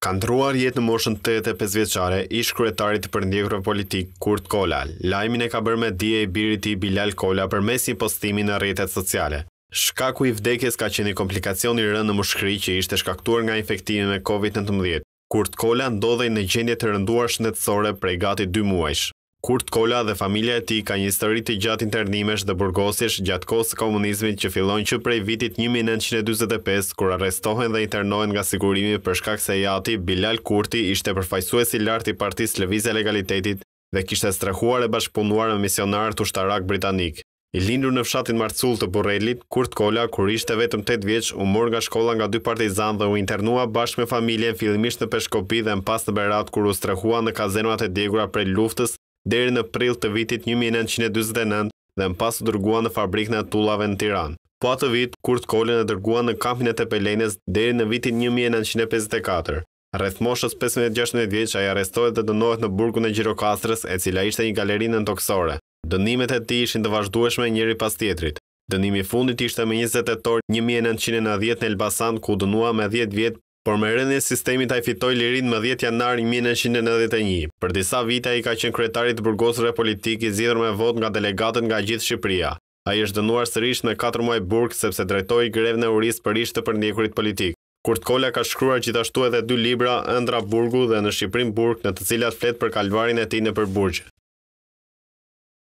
Ka ndrruar jetë në moshën tetëdhjetë e pesë vjeçare ish-kryetari i të përndjekurve politikë, Kurt Kola. Lajmin e ka bërë me dije i biri i tij Bilal Kola përmes një postimi në rrjetet sociale. Shkaku i vdekjes ka qenë një komplikacion i rëndë në mushkëri që ishte shkaktuar nga infektimi me Covid nëntëmbëdhjetë. Kurt Kola ndodhej në gjendje të rënduar shëndetësore prej gati dy muajsh. Kurt Kola dhe familja e tij ka një histori të gjatë internimesh dhe burgosjesh gjatë kohës së komunizmit që fillojnë që prej vitit një mijë e nëntëqind e dyzet e pesë kur arrestohen dhe internohen nga sigurimi për shkak se i ati Bilal Kurti ishte përfaqësues i lartë i partisë Lëvizja e Legalitetit dhe kishte strehuar e bashkëpunuar me misionarët ushtarakë britanikë. I lindur në fshatin Macukull të Burrelit, Kurt Kola, kur ishte vetëm tetë vjeç, u mor nga shkolla nga dy partizanë dhe u internua bashkë me familjen fillimisht në Peshkopi dhe më pas në Berat ku u strehua në kazernat e djegura prej luftës deri në prill të vitit një mijë e nëntëqind e dyzet e nëntë dhe më pas u dërgua në fabrikën e tullave në Tiranë. Po atë vit, Kurt Kolën e dërguan në kampin e Tepelenës deri në vitin një mijë e nëntëqind e pesëdhjetë e katër. Rreth moshës pesëmbëdhjetë-gjashtëmbëdhjetë vjeç ai arrestohet dhe dënohet në burgun e Gjirokastrës e cila ishte një galeri nëntokësore. Dënimet e tij ishin të vazhdueshme njëri pas tjetrit. Dënimi i fundit ishte më njëzet tetor një mijë e nëntëqind e nëntëdhjetë në Elbasan ku u dënua me dhjetë vjet, por me rënien e sistemit ai fitoi lirinë më dhjetë janar një mijë e nëntëqind e nëntëdhjetë e një. Për disa vite ai ka qenë kryetar i të burgosurve politikë i zgjedhur me votë nga delegatët nga gjithë Shqipëria. Ai është dënuar sërish me katër muaj burg sepse drejtoi grevën e urisë për ish të përndjekurit politikë. Kurt Kola ka shkruar gjithashtu edhe dy libra, Ëndrra burgu dhe Në Shqipërinë burg në të cilat flet për kalvarin e tij nëpër burgje.